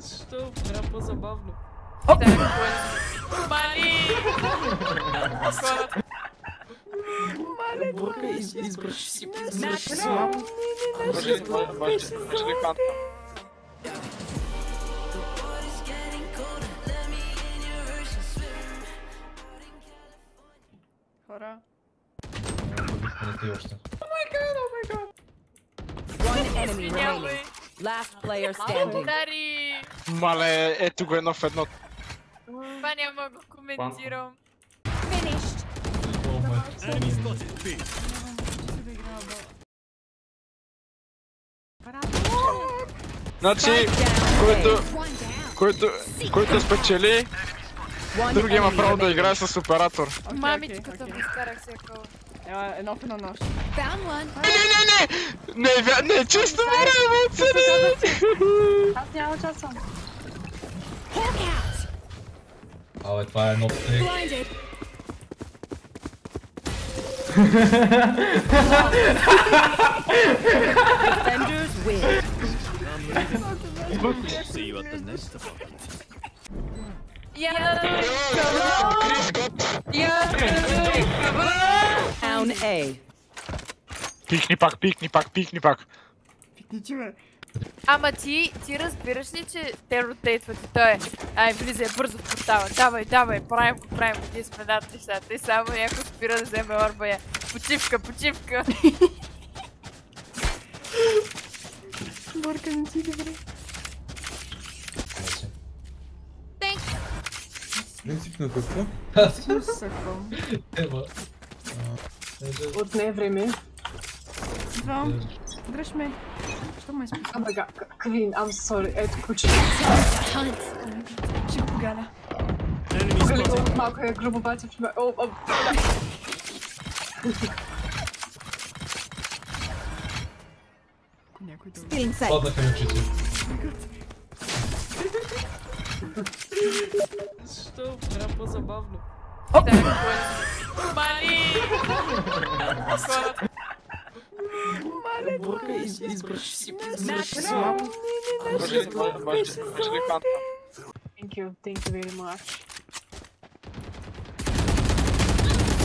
Что, прям позабавлю. Так, Блин! Бурка из Хора. One enemy remaining. Last player standing. Мале, ето го едно в едно. Това няма го коментирам. Значи, който, който, който спечели, другия има право да играе с оператор. Мамичката ми изкарах всяка. Ja, nog en nog. Found one. Nee, nee, nee, nee! Nee, we, nee, just the middle, mensen! Gaat jou, Jackson. Hawk out! Oh, het waren nog twee. Blinded. Defenders win. We'll see you at the next apartment. Down A. Пикни пак, пикни пак, пикни пак. Пикничи, бе. Ама ти, ти разбираш ли, че те ротейтват и той е Ай, влизай бързо в портала, давай, давай, правим го, правим го, ние сме над нещата и само някой спира да вземе орбая. Почивка, почивка. Борка, не си добре. Принципно какво? Аз Съхвам. Ева. Отне време. Идвам. Дръж ме. Що ме изпусна? Oh my god, Queen, I'm sorry. Ето куче. Ще го погаля. Погледно малко е грубо обаче, че ме... О, о, Ако някой да... Паднаха ми очите. Защо? Трябва по-забавно. Мали! Бурка, из, избраш си, избраш си малко. Thank you, thank you very much.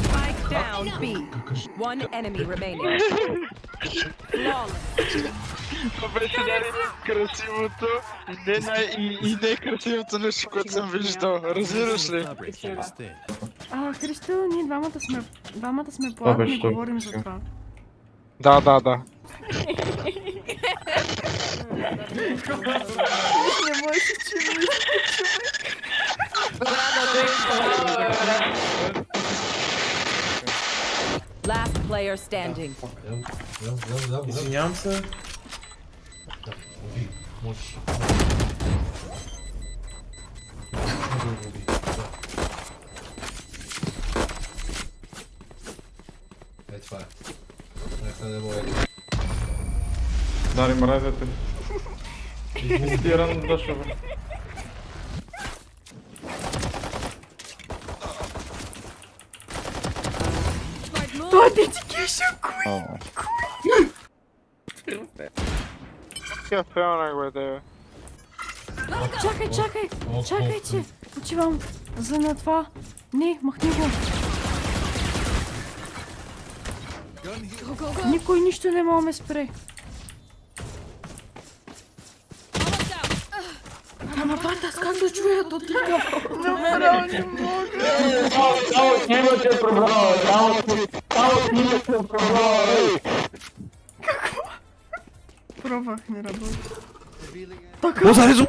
Spike down B. One enemy remaining. Това беше най-красивото и не, най- и, и най-красивото нещо, което съм виждал. Разбираш ли? А, Христо, ние двамата сме... Двамата сме платни и говорим за това. Да, да, да. Не може че ми... player standing. Извинямся. Убей. Можешь. Egy fal. Megfelelő volt. Дарим разве ты? Стиран дошел. Топить! Е, това е. Нека да бъде. Е е. Чакай, чакай! О, Чакай, о, че отивам за на това. Не, махни го. Никой нищо не мога ме спре. Ама бата, аз как да чуя до тика? Направо не мога. Пробвах, не Провах не работает. Так, О, ну, зарезу!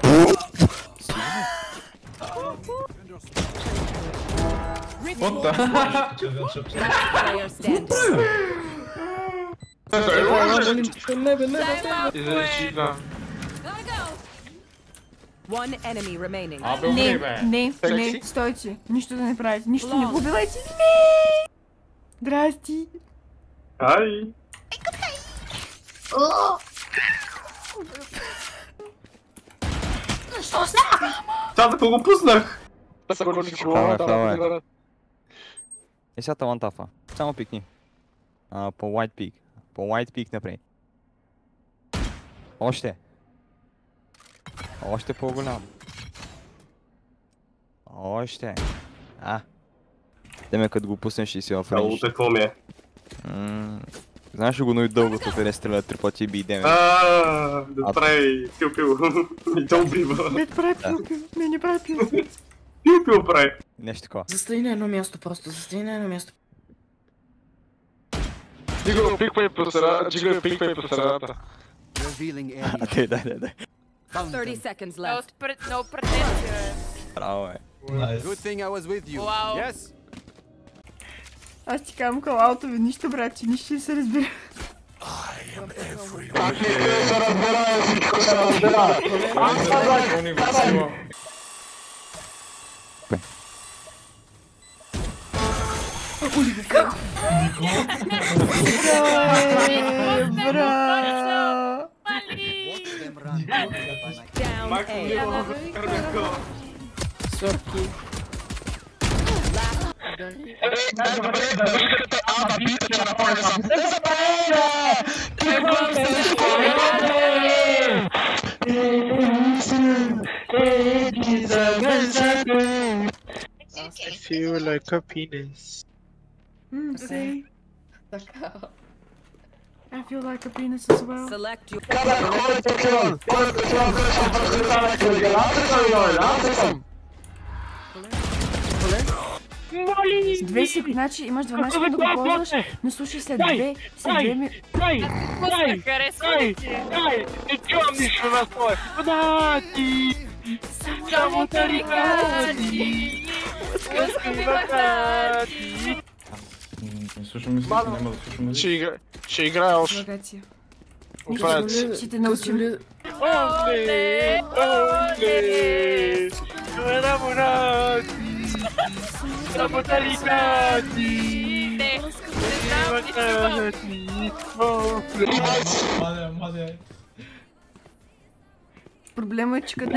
Вот так. Ну, One enemy remaining. Не, не, не, стойте, ничто не правильно, ничто не убивайте змей! Здрасти. Ай! Чак да го пуснах! Давай, давай. Е сега талантафа. Само пикни. А, по white peak. По white peak напред. Още. Още по-голям. Още. А. Деме, като го пуснеш и си в Ало, рейндж. какво ми е? Знаеш ли го, но и дългото, къде стреля три пъти и би деме. Ааа, да прави пил-пил. И да убива. Не прави пил-пил. Не, не прави пил-пил. Пил-пил прави. Нещо такова. Застани на едно място просто, застани на едно място. Го пиквай по средата, го пиквай по средата. А, те, дай, дай, дай. 30 seconds left. претенция, бе. Браво, е. Найс. Вау. Аз ти казвам калалото ви, нищо брат, че нищо не се разбира. Как не се разбира, всичко се разбира. Они го сила. Бра! Down A. Сорки. I feel like a penis. Mm, see? I feel like a penis as well. Select your Две секунди, значи имаш 12 секунди да го ползваш, но слушай след две, след две ми... Пусна, харесва ли ти? Не чувам нищо на твое. Бати! Само тарикати. Пусна ми махати. Не слушам музика, няма да слушам музика. Ще игра... Ще играе още. Ще те научим. Оле, оле. Не, не знам, не чувам. Маля, маля. Проблема е, че като...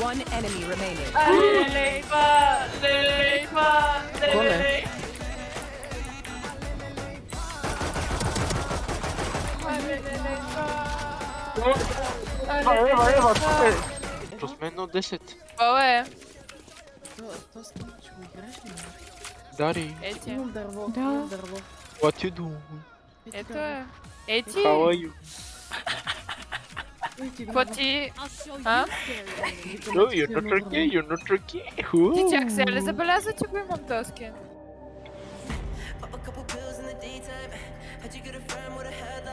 one enemy remaining. Лелейба, лелейба, лелей. Плюс мен на 10. Какво е? Дари, Ети. Да. what you do? Ето е. Ети. How are you? Какво ти... А? No, you're not Turkey, you're not Turkey. Ти Who? чак сега ли забеляза, че го имам този скин? Pop a couple pills in the daytime. How'd you get a friend with a hat